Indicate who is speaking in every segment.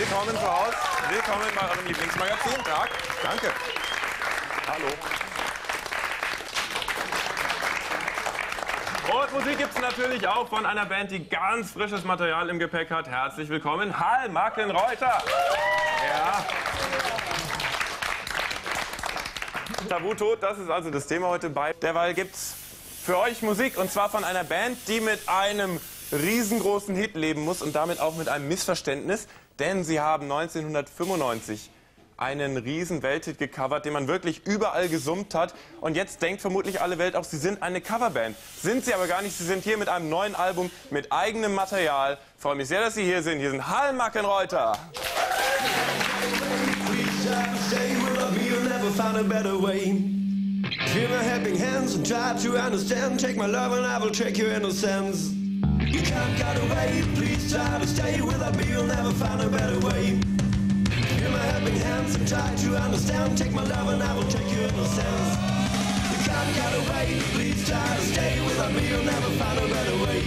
Speaker 1: Willkommen zu Hause. Willkommen bei eurem Lieblingsmagazin. Tag. Danke. Hallo. Und Musik gibt es natürlich auch von einer Band, die ganz frisches Material im Gepäck hat. Herzlich willkommen, Hall Mackenreuter. Ja. Tabutod, das ist also das Thema heute bei. Derweil gibt's für euch Musik und zwar von einer Band, die mit einem riesengroßen Hit leben muss und damit auch mit einem Missverständnis, denn sie haben 1995 einen riesen Welthit gecovert, den man wirklich überall gesummt hat. Und jetzt denkt vermutlich alle Welt auch, sie sind eine Coverband. Sind sie aber gar nicht. Sie sind hier mit einem neuen Album, mit eigenem Material. Ich freue mich sehr, dass Sie hier sind. Hier sind Hall Mackenreuter.
Speaker 2: Feel. You can't get away, please try to stay without me, you'll never find a better way. Feel my helping hands and try to understand. Take my love and I will check your innocence. You can't get away, please try to stay without me, you'll never find a better way.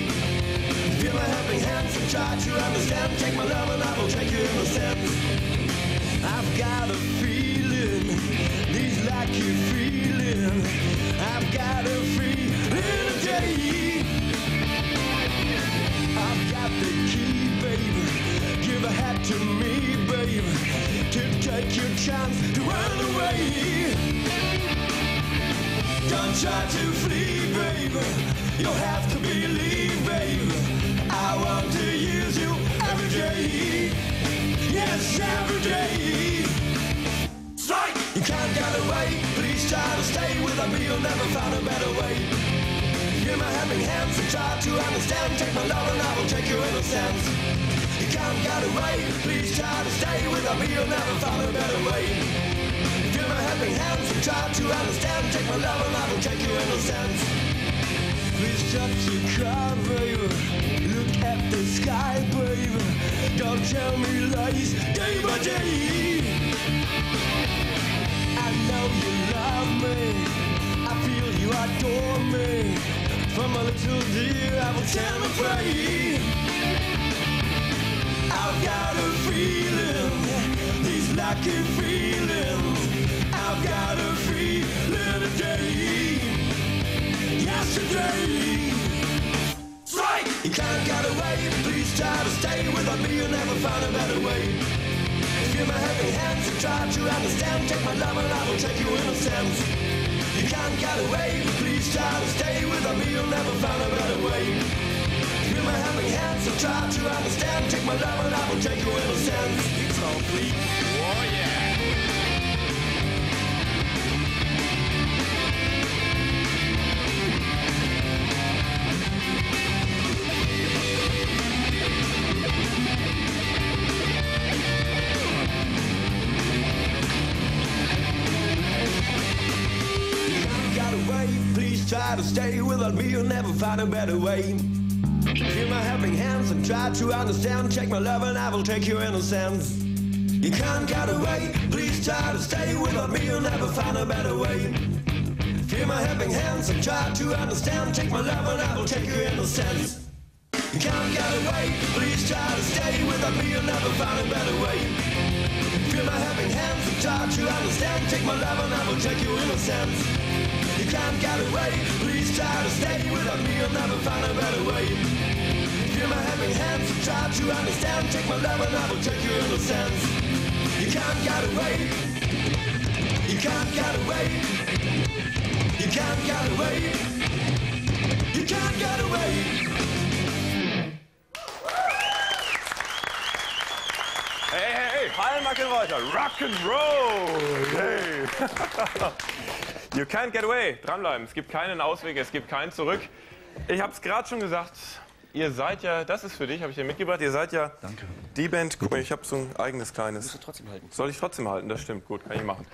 Speaker 2: Feel my helping hands and try to understand. Take my love and I will check your innocence. I've got a feeling, these like you feeling. I've got a feeling. I've got the key, baby. Give a hat to me, baby. To take your chance to run away. Don't try to flee, baby. You'll have to believe, baby. I want to use you every day. Yes, every day. Strike! You can't get away. Please try to stay without me. You'll never find a better way. Feel my helping hands and try to understand. Take my love and I will take your innocence. You can't get away. Please try to stay without me. You'll never find a better way. Feel my helping hands and try to understand. Take my love and I will take your innocence. Please shut your car, baby. Look at the sky, baby. Don't tell me lies day by day. A little dear, I will tell and pray. I've got a feeling, these lucky feelings. I've got a feeling today, yesterday. Strike! You can't get away, please try to stay without me, you'll never find a better way. Feel my heavy hands and try to understand. Take my love and I will take your innocence. You can't get away, please try to stay with me, you'll never find a better way. Feel my heavy hands so try to understand. Take my love and I will take your innocence. It's complete.
Speaker 1: Oh yeah.
Speaker 2: Try to stay without me, you'll never find a better way. Feel my helping hands and try to understand. Take my love and I will take your innocence. You can't get away, please try to stay without me, you'll never find a better way. Feel my helping hands and try to understand. Take my love and I will take your innocence. You can't get away, please try to stay without me, you'll never find a better way. Feel my helping hands and try to understand. Take my love and I will take your innocence. Can't get away, please try to stay without me, you'll never find a better way. Feel my helping hands and try to understand. Take my love and I will take your innocence. You can't get away. You can't get away. You can't get away. You can't get away.
Speaker 1: Hey, hey, hey, Hall Mackenreuter, Rock'n'Roll. Hey. you can't get away. Dranbleiben. Es gibt keinen Ausweg, es gibt kein Zurück. Ich habe es gerade schon gesagt. Ihr seid ja, das ist für dich, habe ich dir mitgebracht. Ihr seid ja
Speaker 3: Danke.
Speaker 1: die Band. Guck mal, ich habe so ein eigenes kleines.
Speaker 3: Musst du trotzdem halten.
Speaker 1: Soll ich trotzdem halten? Das stimmt, gut, kann ich machen.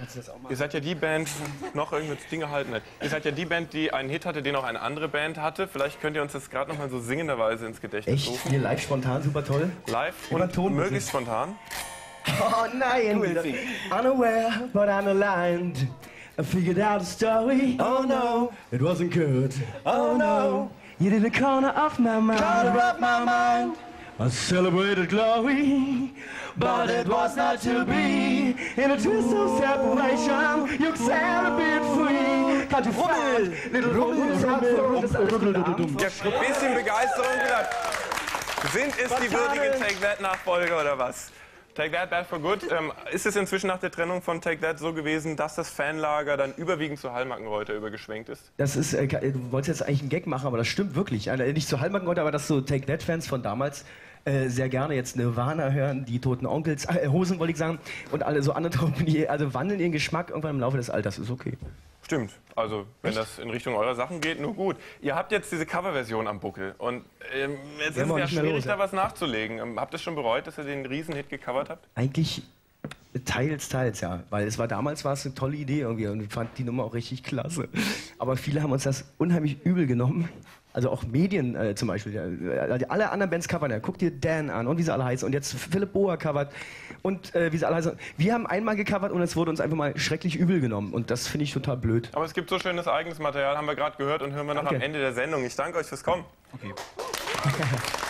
Speaker 1: Ihr seid ja die Band, noch irgendwelche Dinge halten. nicht. Ihr seid ja die Band, die einen Hit hatte, den auch eine andere Band hatte. Vielleicht könnt ihr uns das gerade noch mal so singenderweise ins Gedächtnis
Speaker 4: Echt?
Speaker 1: rufen.
Speaker 4: Hier live spontan, super toll.
Speaker 1: Live und
Speaker 4: Ton,
Speaker 1: möglichst spontan.
Speaker 4: Oh nein! Unaware, but unaligned. I figured out a story. Oh no, it wasn't good. Oh, oh no, you did a corner of my mind. Corner of my mind. I celebrated glory, but it was not to be. In a twist of separation, you can be free. Can't you find little rubbel, rubbel, rubbel,
Speaker 1: Ja, ein bisschen Begeisterung wieder. Sind es die würdigen Take That Nachfolger oder was? Take That, Bad for Good. Ähm, ist es inzwischen nach der Trennung von Take That so gewesen, dass das Fanlager dann überwiegend zu Hallmackenreuter übergeschwenkt ist?
Speaker 4: Das ist, äh, du wolltest jetzt eigentlich einen Gag machen, aber das stimmt wirklich. Also, nicht zu Hallmackenreuter, aber dass so Take That-Fans von damals äh, sehr gerne jetzt Nirvana hören, die Toten Onkels, äh, Hosen wollte ich sagen, und alle so andere die also wandeln ihren Geschmack irgendwann im Laufe des Alters, ist okay.
Speaker 1: Stimmt. Also, wenn das in Richtung eurer Sachen geht, nur gut. Ihr habt jetzt diese Coverversion am Buckel und ähm, jetzt ist es ja schwierig,
Speaker 4: los,
Speaker 1: da was nachzulegen. Ähm, habt ihr schon bereut, dass ihr den Riesenhit gecovert habt?
Speaker 4: Eigentlich teils, teils, ja. Weil es war damals war es eine tolle Idee irgendwie und ich fand die Nummer auch richtig klasse. Aber viele haben uns das unheimlich übel genommen. Also auch Medien äh, zum Beispiel. Äh, alle anderen Bands covern ja. Guck dir Dan an und wie sie alle heißen. Und jetzt Philipp Boa covert und äh, wie sie alle heißen. Wir haben einmal gecovert und es wurde uns einfach mal schrecklich übel genommen. Und das finde ich total blöd.
Speaker 1: Aber es gibt so schönes eigenes Material, haben wir gerade gehört und hören wir noch
Speaker 4: Danke.
Speaker 1: am Ende der Sendung. Ich danke euch fürs Kommen.
Speaker 3: Okay.